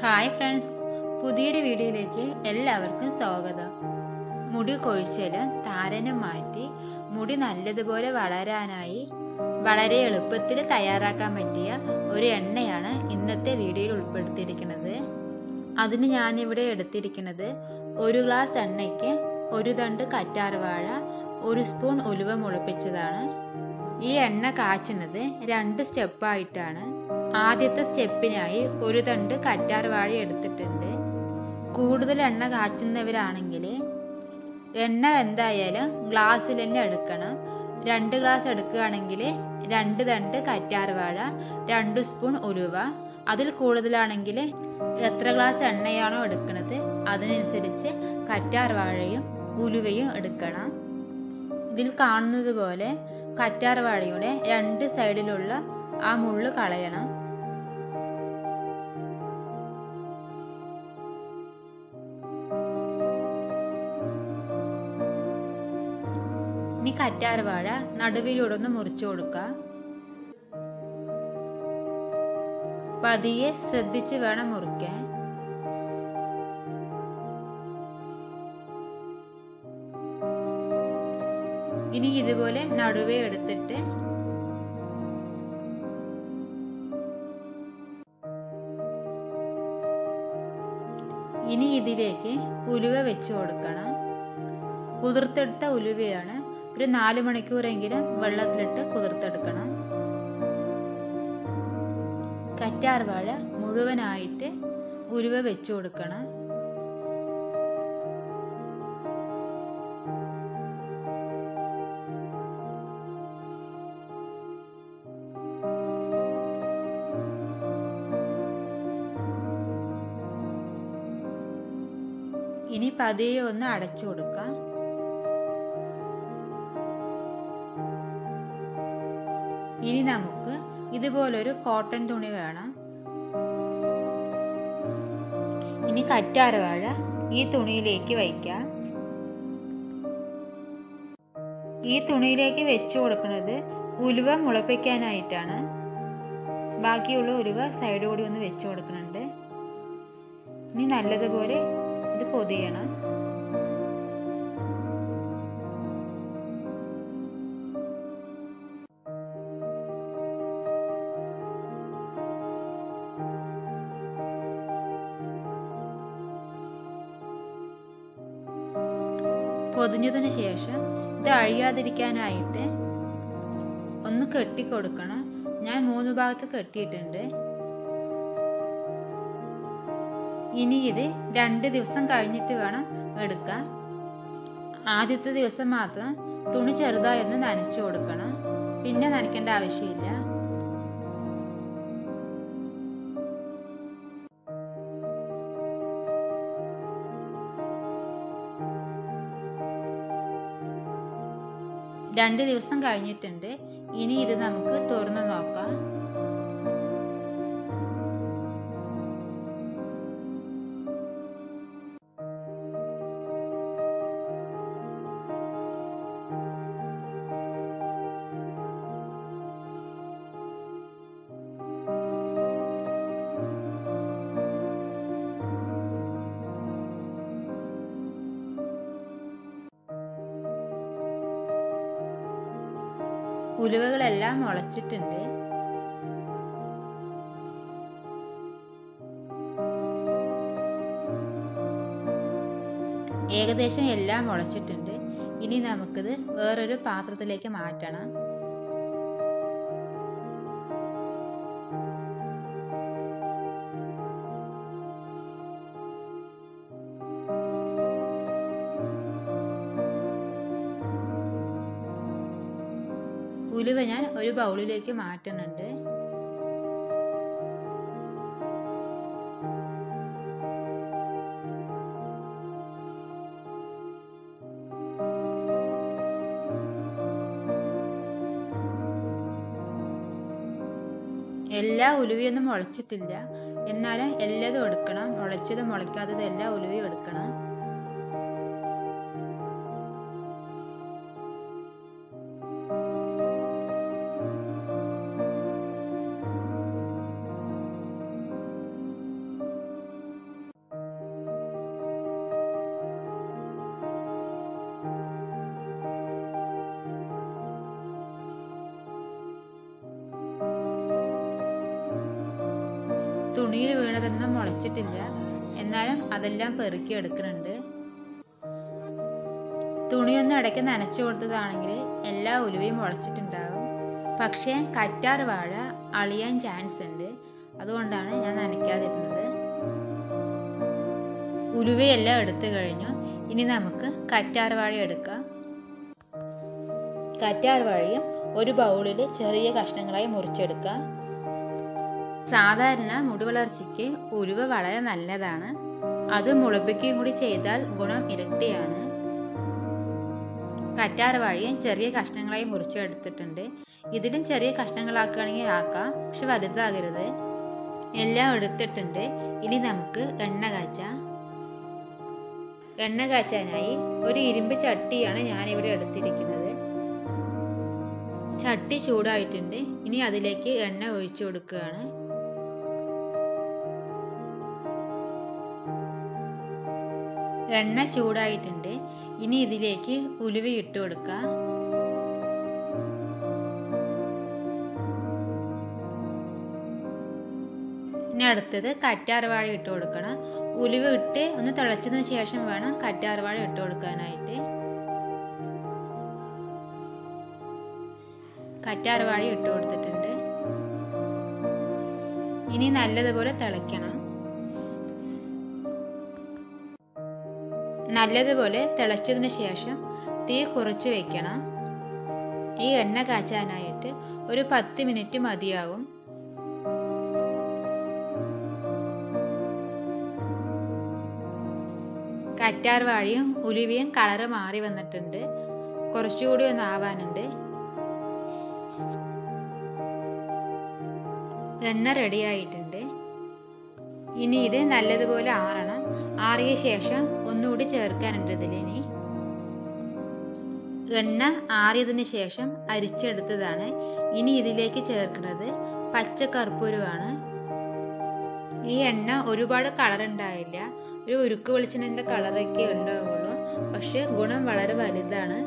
Hi friends. പുതിയൊരു വീഡിയോയിലേക്ക് എല്ലാവർക്കും സ്വാഗതം. മുടി കൊഴിച്ചൽ താരനും മാറ്റി മുടി നല്ലതുപോലെ വളരാനായി വളരെ എളുപ്പത്തിൽ തയ്യാറാക്കാൻ പറ്റിയ ഒരു എണ്ണയാണ് ഇന്നത്തെ വീഡിയോയിൽ ഉൾപ്പെടുത്തിയിരിക്കുന്നത്. അതിന് ഞാനിവിടെ എടുത്തിരിക്കുന്നത് ഒരു ഗ്ലാസ് എണ്ണയ്ക്ക് ഒരു തണ്ട് കറ്റാർവാഴ ഒരു സ്പൂൺ ഉലുവ മുളപ്പിച്ചതാണ്. ഈ എണ്ണ കാച്ചുന്നത് രണ്ട് സ്റ്റെപ്പായിട്ടാണ്. ആദ്യത്തെ സ്റ്റെപ്പിനായി ഒരു തണ്ട് കറ്റാർ വാഴ എടുത്തിട്ടുണ്ട്. കൂടുതൽ എണ്ണ കാച്ചുന്നവരാണെങ്കിൽ എണ്ണ എന്തായാലും ഗ്ലാസ്സിൽ തന്നെ എടുക്കണം. രണ്ട് ഗ്ലാസ് എടുക്കുകയാണെങ്കിൽ രണ്ട് തണ്ട് കറ്റാർ വാഴ രണ്ട് സ്പൂൺ ഉലുവ. അതിൽ കൂടുതലാണെങ്കിൽ എത്ര ഗ്ലാസ് എണ്ണയാണോ എടുക്കുന്നത് അതിനനുസരിച്ച് കറ്റാർ വാഴയും ഉലുവയും എടുക്കണം. ഇതിൽ കാണുന്നത് പോലെ കറ്റാർ വാഴയുടെ രണ്ട് സൈഡിലുള്ള ആ മുള്ള് കളയണം. ഇനി കറ്റാർ വാഴ നടുവിലൂടെ ഒന്ന് മുറിച്ചു കൊടുക്കുക പതിയെ ശ്രദ്ധിച്ച് വേണം മുറിക്കാൻ. ഇനി ഇതുപോലെ നടുവേ എടുത്തിട്ട് ഇനി ഇതിലേക്ക് ഉലുവ വെച്ചു കൊടുക്കണം. കുതിർത്തെടുത്ത ഉലുവയാണ് ഒരു നാല് മണിക്കൂറെങ്കിലും വെള്ളത്തിലിട്ട് കുതിർത്തെടുക്കണം. കറ്റാർ വാഴ മുഴുവനായിട്ട് ഉരുവ വെച്ചു കൊടുക്കണം. ഇനി പതിയെ ഒന്ന് അടച്ചു കൊടുക്കാം. ഇനി നമുക്ക് ഇതുപോലൊരു കോട്ടൺ തുണി വേണം. ഇനി കറ്റാർവാഴ ഈ തുണിയിലേക്ക് വയ്ക്കാം. ഈ തുണിയിലേക്ക് വെച്ചു കൊടുക്കുന്നത് ഉലുവ മുളപ്പിക്കാനായിട്ടാണ്. ബാക്കിയുള്ള ഉലുവ സൈഡ് കൂടി ഒന്ന് വെച്ചു കൊടുക്കുന്നുണ്ട്. ഇനി നല്ലതുപോലെ ഇത് പൊതിയണം. പൊതിഞ്ഞതിന് ശേഷം ഇത് അഴിയാതിരിക്കാനായിട്ട് ഒന്ന് കെട്ടി കൊടുക്കണം ഞാൻ മൂന്ന് ഭാഗത്ത് കെട്ടിയിട്ടുണ്ട്. ഇനി ഇത് രണ്ട് ദിവസം കഴിഞ്ഞിട്ട് വേണം എടുക്കാൻ. ആദ്യത്തെ ദിവസം മാത്രം തുണി ചെറുതായി ഒന്ന് നനച്ചു കൊടുക്കണം. പിന്നെ നനയ്ക്കേണ്ട ആവശ്യമില്ല. രണ്ട് ദിവസം കഴിഞ്ഞിട്ടുണ്ട്. ഇനി ഇത് നമുക്ക് തുറന്നു നോക്കാം. ഉലുവകളെല്ലാം മുളച്ചിട്ടുണ്ട്. ഏകദേശം എല്ലാം മുളച്ചിട്ടുണ്ട്. ഇനി നമുക്കിത് വേറൊരു പാത്രത്തിലേക്ക് മാറ്റണം. ഉലുവ ഞാൻ ഒരു ബൗളിലേക്ക് മാറ്റുന്നുണ്ട്. എല്ലാ ഉലുവയൊന്നും മുളച്ചിട്ടില്ല. എന്നാലും എല്ലാതും എടുക്കണം. മുളച്ചത് മുളയ്ക്കാത്തത് എല്ലാ ഉലുവയും എടുക്കണം. തുണിയിൽ വീണതൊന്നും മുളച്ചിട്ടില്ല. എന്നാലും അതെല്ലാം പെറുക്കി എടുക്കുന്നുണ്ട്. തുണിയൊന്നും ഇടയ്ക്ക് നനച്ചു കൊടുത്തതാണെങ്കിൽ എല്ലാ ഉലുവയും മുളച്ചിട്ടുണ്ടാകും. പക്ഷേ കറ്റാർ വാഴ അളിയാൻ ചാൻസ് ഉണ്ട്. അതുകൊണ്ടാണ് ഞാൻ നനയ്ക്കാതിരുന്നത്. ഉലുവയെല്ലാം എടുത്തു കഴിഞ്ഞു. ഇനി നമുക്ക് കറ്റാർ വാഴ എടുക്കാം. കറ്റാർ വാഴയും ഒരു ബൗളിൽ ചെറിയ കഷ്ണങ്ങളായി മുറിച്ചെടുക്കാം. സാധാരണ മുടിവളർച്ചയ്ക്ക് ഉരുവ് വളരെ നല്ലതാണ്. അത് മുളപ്പിക്കുകയും കൂടി ചെയ്താൽ ഗുണം ഇരട്ടിയാണ്. കറ്റാർ വാഴയും ചെറിയ കഷ്ണങ്ങളായി മുറിച്ചെടുത്തിട്ടുണ്ട്. ഇതിലും ചെറിയ കഷ്ണങ്ങളാക്കുകയാണെങ്കിൽ ആക്കാം പക്ഷെ വലുതാകരുത്. എല്ലാം എടുത്തിട്ടുണ്ട്. ഇനി നമുക്ക് എണ്ണ കാച്ചാം. എണ്ണ കാച്ചാനായി ഒരു ഇരുമ്പ് ചട്ടിയാണ് ഞാനിവിടെ എടുത്തിരിക്കുന്നത്. ചട്ടി ചൂടായിട്ടുണ്ട്. ഇനി അതിലേക്ക് എണ്ണ ഒഴിച്ചു കൊടുക്കുകയാണ്. എണ്ണ ചൂടായിട്ടുണ്ട്. ഇനി ഇതിലേക്ക് ഉലുവ ഇട്ട് കൊടുക്കാം. ഇനി അടുത്തത് കറ്റാർവാഴ ഇട്ട് കൊടുക്കണം. ഉലുവ ഇട്ട് ഒന്ന് തിളച്ചതിന് ശേഷം വേണം കറ്റാർവാഴ ഇട്ട് കൊടുക്കാനായിട്ട്. കറ്റാർവാഴ ഇട്ട് കൊടുത്തിട്ടുണ്ട്. ഇനി നല്ലതുപോലെ തിളയ്ക്കണം. നല്ലതുപോലെ തിളച്ചതിന് ശേഷം തീ കുറച്ച് വയ്ക്കണം ഈ എണ്ണ കാച്ചാനായിട്ട് ഒരു പത്ത് മിനിറ്റ് മതിയാകും. കറ്റാർ വാഴയും ഉലുവയും കളറ് മാറി വന്നിട്ടുണ്ട്. കുറച്ചുകൂടി ഒന്ന് ആവാനുണ്ട്. എണ്ണ റെഡിയായിട്ടുണ്ട് ഇനി ഇത് നല്ലതുപോലെ ആറണം. ആറിയ ശേഷം ഒന്നുകൂടി ചേർക്കാനുണ്ട് ഇതിലിനി എണ്ണ ആറിയതിന് ശേഷം അരിച്ചെടുത്തതാണ്. ഇനി ഇതിലേക്ക് ചേർക്കുന്നത് പച്ചക്കർപ്പൂരമാണ് ഈ എണ്ണ ഒരുപാട് കളർ ഉണ്ടായില്ല. ഒരു ഉരുക്ക് വെളിച്ചെണ്ണന്റെ കളറൊക്കെ ഉണ്ടാവുള്ളൂ. പക്ഷെ ഗുണം വളരെ വലുതാണ്.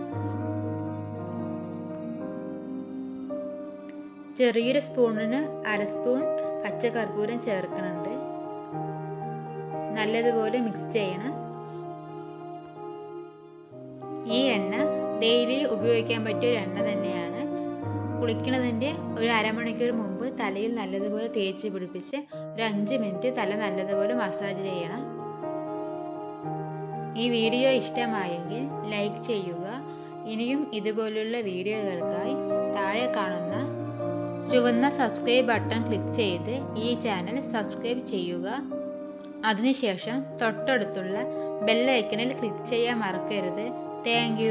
ചെറിയൊരു സ്പൂണിന് അര സ്പൂൺ പച്ചക്കർപ്പൂരം ചേർക്കുന്നുണ്ട് നല്ലതുപോലെ മിക്സ് ചെയ്യണം. ഈ എണ്ണ ഡെയിലി ഉപയോഗിക്കാൻ പറ്റിയ ഒരു എണ്ണ തന്നെയാണ്. കുളിക്കുന്നതിന്റെ ഒരു അരമണിക്കൂർ മുമ്പ് തലയിൽ നല്ലതുപോലെ തേച്ച് പിടിപ്പിച്ച് ഒരു അഞ്ച് മിനിറ്റ് തല നല്ലതുപോലെ മസാജ് ചെയ്യണം. ഈ വീഡിയോ ഇഷ്ടമായെങ്കിൽ ലൈക്ക് ചെയ്യുക. ഇനിയും ഇതുപോലുള്ള വീഡിയോകൾക്കായി താഴെ കാണുന്ന ചുവന്ന സബ്സ്ക്രൈബ് ബട്ടൺ ക്ലിക്ക് ചെയ്ത് ഈ ചാനൽ സബ്സ്ക്രൈബ് ചെയ്യുക. അതിനുശേഷം തൊട്ടടുത്തുള്ള ബെല്ലൈക്കണിൽ ക്ലിക്ക് ചെയ്യാൻ മറക്കരുത്. താങ്ക്